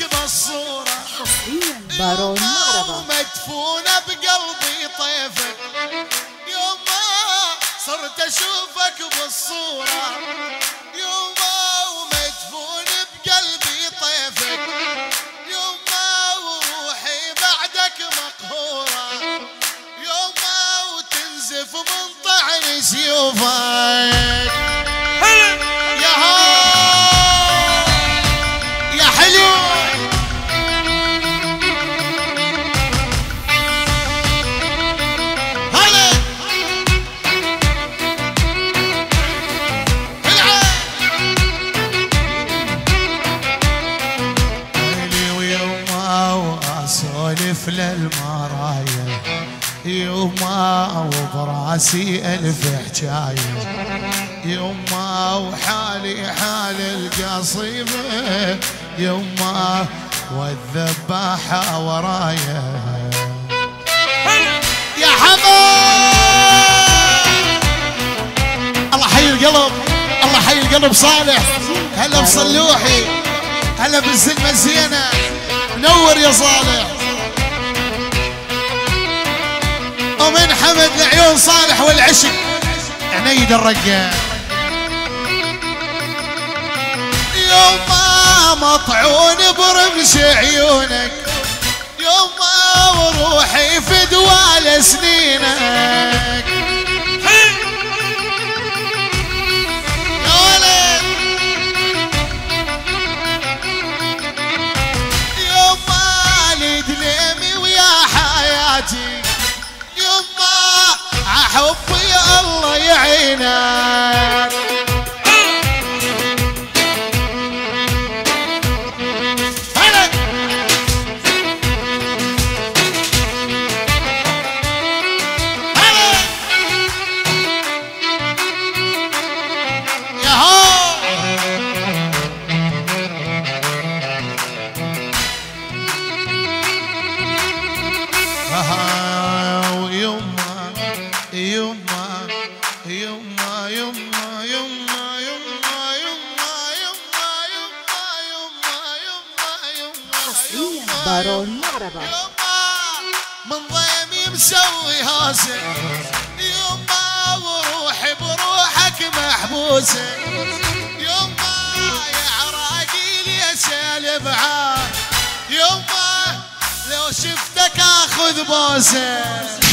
راكبة الصورة بارون مدفونة بقلبي طيفك يوم ما صرت أشوفك بالصورة. يوم ما ومدفون بقلبي طيفك يوم ما وروحي بعدك مقهورة. يوم ما وتنزف من طعن سيوفك واسولف للمرايا يوما وبراسي ألف حجايه يوما وحالي حال القصيبه يوما والذباحة ورايا. يا حمد! الله حي القلب الله حي القلب صالح. هلا بصلوحي هلا بالزلمه الزينه منور يا صالح. ومن حمد لعيون صالح والعشق. عنيد الرقان يوم ما مطعون برمش عيونك يوم ما وروحي حياتي يما أحب يا الله يعينك بارون معربة يما من ضيمي مسوي هاسه يما وروحي بروحك محبوسه يما يا عراقي لي سالب شفتك آخذ بوسة.